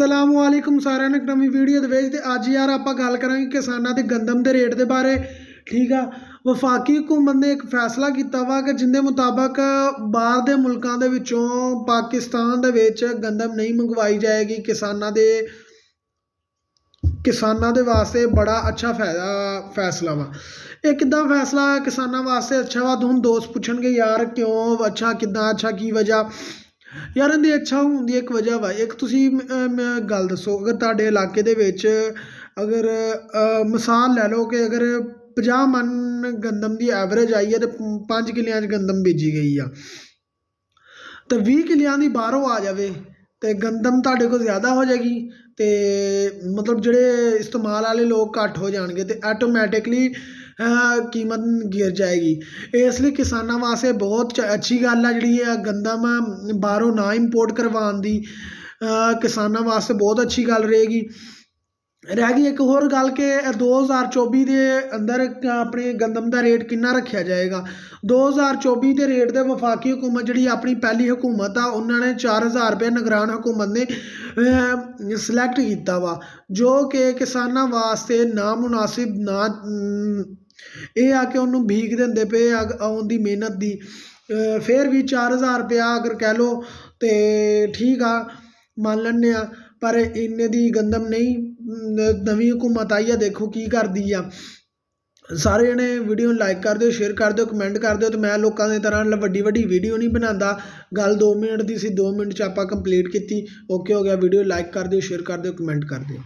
ਅਸਲਾਮ ਵਾਲੇਕਮ ਸਾਰਿਆਂ ਨੂੰ ਇੱਕ ਨਵੀਂ ਵੀਡੀਓ ਦੇ ਵਿੱਚ ਤੇ ਅੱਜ ਯਾਰ ਆਪਾਂ ਗੱਲ ਕਰਾਂਗੇ ਕਿਸਾਨਾਂ ਦੇ ਗੰਦਮ ਦੇ ਰੇਟ ਦੇ ਬਾਰੇ, ਠੀਕ ਆ? ਵਫਾਕੀ ਹਕੂਮਤ ਨੇ ਇੱਕ ਫੈਸਲਾ ਕੀਤਾ ਵਾ ਕਿ ਜਿੰਦੇ ਮੁਤਾਬਕ ਬਾਹਰ ਦੇ ਮੁਲਕਾਂ ਦੇ ਵਿੱਚੋਂ ਪਾਕਿਸਤਾਨ ਦੇ ਵਿੱਚ ਗੰਦਮ ਨਹੀਂ ਮੰਗਵਾਈ ਜਾਏਗੀ, ਕਿਸਾਨਾਂ ਦੇ ਕਿਸਾਨਾਂ ਦੇ ਵਾਸਤੇ ਬੜਾ ਅੱਛਾ ਫਾਇਦਾ ਫੈਸਲਾ ਵਾ। ਇਹ ਕਿੱਦਾਂ ਫੈਸਲਾ ਕਿਸਾਨਾਂ ਵਾਸਤੇ? ਅੱਛਾ ਵਾ ਹੁਣ ਦੋਸਤ ਪੁੱਛਣਗੇ, ਯਾਰ ਕਿਉਂ ਅੱਛਾ, ਕਿੱਦਾਂ ਅੱਛਾ, ਕੀ ਵਜ੍ਹਾ? ਯਾਰ ਇਹਦੀ ਅੱਛਾ ਹੋਣ ਦੀ ਇੱਕ ਵਜ੍ਹਾ ਵਾ। ਇੱਕ ਤੁਸੀਂ ਗੱਲ ਦੱਸੋ, ਅਗਰ ਤੁਹਾਡੇ ਇਲਾਕੇ ਦੇ ਵਿੱਚ ਅਗਰ ਮਿਸਾਲ ਲੈ ਲਓ ਕਿ ਅਗਰ 50 ਮਨ ਗੰਦਮ ਦੀ ਐਵਰੇਜ ਆਈ ਹੈ ਤੇ ਪੰਜ ਕਿੱਲਿਆਂ 'ਚ ਗੰਦਮ ਬੀਜੀ ਗਈ ਆ, ਤੇ 20 ਕਿੱਲਿਆਂ ਦੀ ਬਾਹਰੋਂ ਆ ਜਾਵੇ ਤੇ ਗੰਦਮ ਤੁਹਾਡੇ ਕੋਲ ਜ਼ਿਆਦਾ ਹੋ ਜਾਏਗੀ ਤੇ ਮਤਲਬ ਜਿਹੜੇ ਇਸਤੇਮਾਲ ਵਾਲੇ ਲੋਕ ਘੱਟ ਹੋ ਜਾਣਗੇ ਤੇ ਆਟੋਮੈਟਿਕਲੀ ਕੀਮਤ ਗਿਰ ਜਾਏਗੀ। ਇਸ ਲਈ ਕਿਸਾਨਾਂ ਵਾਸਤੇ ਬਹੁਤ ਅੱਛੀ ਗੱਲ ਆ ਜਿਹੜੀ ਆ ਗੰਦਮ ਬਾਹਰੋਂ ਨਾ ਇੰਪੋਰਟ ਕਰਵਾਉਣ ਦੀ। ਕਿਸਾਨਾਂ ਵਾਸਤੇ ਬਹੁਤ ਅੱਛੀ ਗੱਲ ਰਹੇਗੀ। ਰਹਿ ਗਈ ਇੱਕ ਹੋਰ ਗੱਲ ਕਿ 2024 ਦੇ ਅੰਦਰ ਆਪਣੇ ਗੰਦਮ ਦਾ ਰੇਟ ਕਿੰਨਾ ਰੱਖਿਆ ਜਾਏਗਾ? 2024 ਦੇ ਰੇਟ ਦੇ ਵਫਾਕੀ ਹਕੂਮਤ ਜਿਹੜੀ ਆਪਣੀ ਪਹਿਲੀ ਹਕੂਮਤ ਆ, ਉਹਨਾਂ ਨੇ 4000 ਰੁਪਏ ਨਿਗਰਾਨ ਹਕੂਮਤ ਨੇ ਸਿਲੈਕਟ ਕੀਤਾ ਵਾ, ਜੋ ਕਿ ਕਿਸਾਨਾਂ ਵਾਸਤੇ ਨਾ ਮੁਨਾਸਿਬ, ਨਾ ਇਹ ਆ ਕੇ ਉਹਨੂੰ ਭੀਖ ਦਿੰਦੇ ਪਏ ਆਉਣ ਦੀ ਮਿਹਨਤ ਦੀ। ਫਿਰ ਵੀ 4000 ਰੁਪਇਆ ਅਗਰ ਕਹਿ ਲੋ ਤੇ ਠੀਕ ਆ, ਮੰਨ ਲੈਂਦੇ ਆ, ਪਰ ਇੰਨੇ ਦੀ ਗੰਦਮ ਨਹੀਂ ਨਵੀਂ ਹਕੂਮਤ ਆਈ ਆ, ਦੇਖੋ ਕੀ ਕਰਦੀ ਆ। ਸਾਰੇ ਜਣੇ ਵੀਡੀਓ ਨੂੰ ਲਾਈਕ ਕਰ ਦਿਓ ਸ਼ੇਅਰ ਕਰ ਦਿਓ ਕਮੈਂਟ ਕਰ ਦਿਓ ਤੇ ਮੈਂ ਲੋਕਾਂ ਦੀ ਤਰ੍ਹਾਂ ਵੱਡੀ ਵੱਡੀ ਵੀਡੀਓ ਨਹੀਂ ਬਣਾਉਂਦਾ। ਗੱਲ 2 ਮਿੰਟ ਦੀ ਸੀ 2 ਮਿੰਟ ਚ ਆਪਾਂ ਕੰਪਲੀਟ ਕੀਤੀ। ਓਕੇ ਹੋ ਗਿਆ ਵੀਡੀਓ ਲਾਈਕ ਕਰ ਦਿਓ ਸ਼ੇਅਰ ਕਰ ਦਿਓ ਕਮੈਂਟ ਕਰ ਦਿਓ।